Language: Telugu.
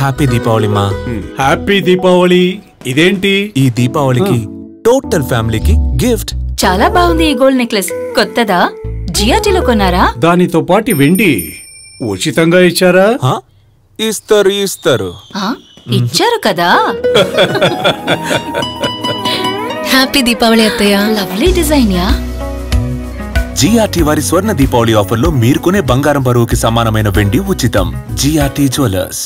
హ్యాపీ దీపావళి మా హ్యాపీ దీపావళి ఇదేంటి? ఈ దీపావళికి టోటల్ ఫ్యామిలీకి గిఫ్ట్ చాలా బాగుంది ఈ గోల్డ్ నెక్లెస్. కొత్తదా? జిఆర్టీలో కొన్నారా? దానితో పాటు వెండి ఉచితంగా ఇచ్చారా? ఇస్తారు ఇస్తారు. ఇచ్చారు కదా? హ్యాపీ దీపావళి అత్తయ్య. Lovely design yeah? జిఆర్టీ వారి స్వర్ణ దీపావళి ఆఫర్లో మీరు కొనే బంగారం బరువుకి సమానమైన వెండి ఉచితం. GRT jewellers